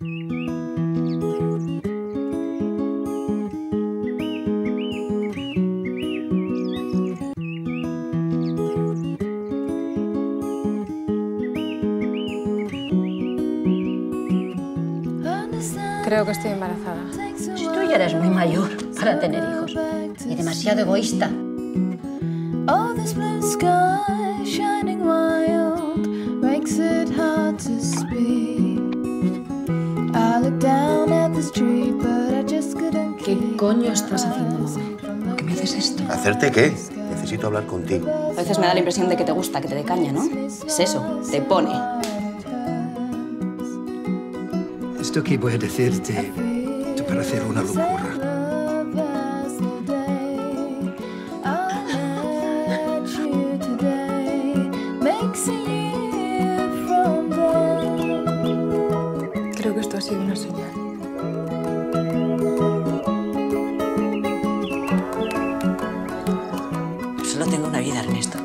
Creo que estoy embarazada. Tú ya eres muy mayor para tener hijos y demasiado egoísta. ¿Qué coño estás haciendo, mamá? ¿Por qué me haces esto? ¿Hacerte qué? Necesito hablar contigo. A veces me da la impresión de que te gusta, que te dé caña, ¿no? Es eso, te pone. Esto que voy a decirte te parece una locura. Creo que esto ha sido una señal. Solo tengo una vida, Ernesto.